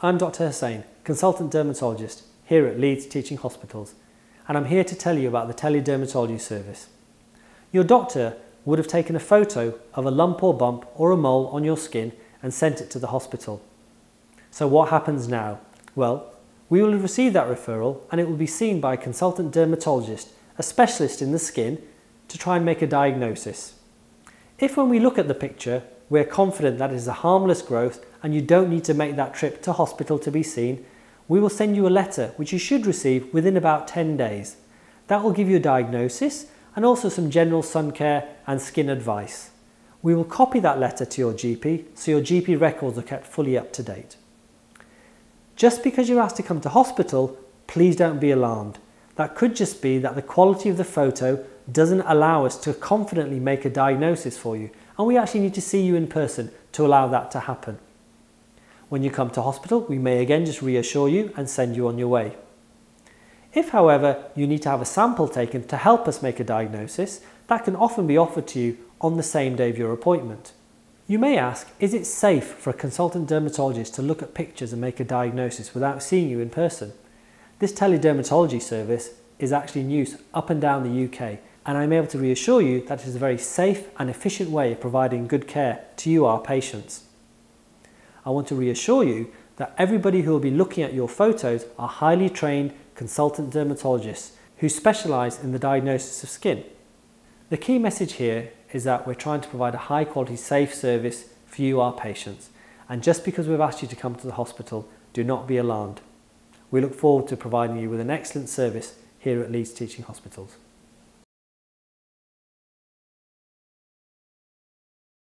I'm Dr Hussain, consultant dermatologist here at Leeds Teaching Hospitals, and I'm here to tell you about the teledermatology service. Your doctor would have taken a photo of a lump or bump or a mole on your skin and sent it to the hospital. So what happens now? Well, we will receive that referral and it will be seen by a consultant dermatologist, a specialist in the skin, to try and make a diagnosis. If when we look at the picture, we're confident that it is a harmless growth and you don't need to make that trip to hospital to be seen, we will send you a letter which you should receive within about 10 days. That will give you a diagnosis and also some general sun care and skin advice. We will copy that letter to your GP so your GP records are kept fully up to date. Just because you're asked to come to hospital, please don't be alarmed. That could just be that the quality of the photo doesn't allow us to confidently make a diagnosis for you and we actually need to see you in person to allow that to happen. When you come to hospital, we may again just reassure you and send you on your way. If, however, you need to have a sample taken to help us make a diagnosis, that can often be offered to you on the same day of your appointment. You may ask, is it safe for a consultant dermatologist to look at pictures and make a diagnosis without seeing you in person? This teledermatology service is actually in use up and down the UK and I'm able to reassure you that it is a very safe and efficient way of providing good care to you, our patients. I want to reassure you that everybody who will be looking at your photos are highly trained consultant dermatologists who specialise in the diagnosis of skin. The key message here is that we're trying to provide a high quality safe service for you our patients and just because we've asked you to come to the hospital do not be alarmed. We look forward to providing you with an excellent service here at Leeds Teaching Hospitals.